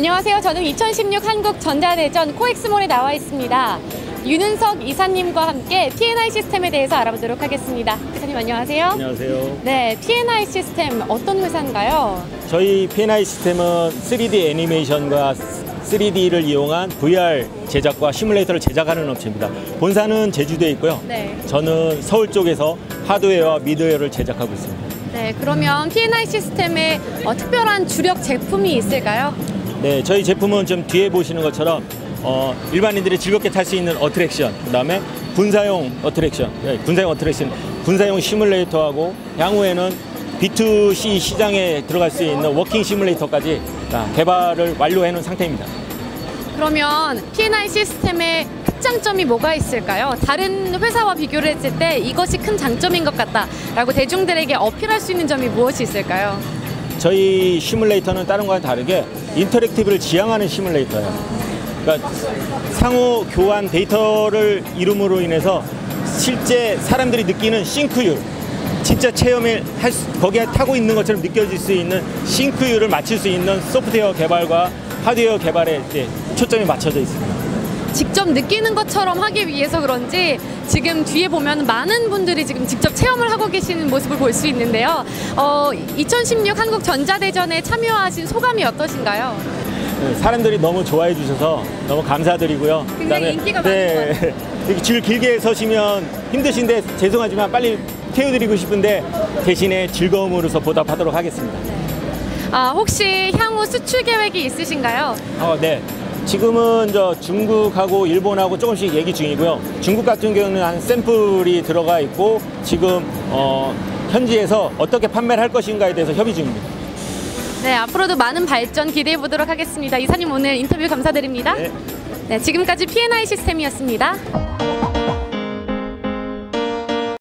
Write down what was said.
안녕하세요. 저는 2016 한국 전자대전 코엑스몰에 나와 있습니다. 윤은석 이사님과 함께 P&I 시스템에 대해서 알아보도록 하겠습니다. 이사님 안녕하세요. 안녕하세요. 네, P&I 시스템 어떤 회사인가요? 저희 P&I 시스템은 3D 애니메이션과 3D를 이용한 VR 제작과 시뮬레이터를 제작하는 업체입니다. 본사는 제주도에 있고요. 네. 저는 서울 쪽에서 하드웨어와 미드웨어를 제작하고 있습니다. 네, 그러면 P&I 시스템에 어, 특별한 주력 제품이 있을까요? 네, 저희 제품은 좀 뒤에 보시는 것처럼 어, 일반인들이 즐겁게 탈 수 있는 attraction, 그다음에 군사용 attraction, 네, 군사용 attraction, 군사용 시뮬레이터하고 향후에는 B2C 시장에 들어갈 수 있는 walking 시뮬레이터까지 다 개발을 완료해 놓은 상태입니다. 그러면 P&I 시스템의 특장점이 뭐가 있을까요? 다른 회사와 비교를 했을 때 이것이 큰 장점인 것 같다라고 대중들에게 어필할 수 있는 점이 무엇이 있을까요? 저희 시뮬레이터는 다른 거와 다르게 인터랙티브를 지향하는 시뮬레이터예요. 그러니까 상호 교환 데이터를 이룸으로 인해서 실제 사람들이 느끼는 싱크율, 진짜 체험을 할 수, 거기에 타고 있는 것처럼 느껴질 수 있는 싱크율을 맞출 수 있는 소프트웨어 개발과 하드웨어 개발에 초점이 맞춰져 있습니다. 직접 느끼는 것처럼 하기 위해서 그런지 지금 뒤에 보면 많은 분들이 지금 직접 체험을 하고 계시는 모습을 볼 수 있는데요. 어, 2016 한국 전자대전에 참여하신 소감이 어떠신가요? 네, 사람들이 너무 좋아해 주셔서 너무 감사드리고요. 굉장히 인기가 많은 네, 이렇게 줄 길게 서시면 힘드신데 죄송하지만 빨리 태워드리고 싶은데 대신에 즐거움으로서 보답하도록 하겠습니다. 아, 혹시 향후 수출 계획이 있으신가요? 어, 네. 지금은 저 중국하고 일본하고 조금씩 얘기 중이고요. 중국 같은 경우는 한 샘플이 들어가 있고 지금 어, 현지에서 어떻게 판매를 할 것인가에 대해서 협의 중입니다. 네, 앞으로도 많은 발전 기대해 보도록 하겠습니다. 이사님 오늘 인터뷰 감사드립니다. 네. 네, 지금까지 P&I 시스템이었습니다.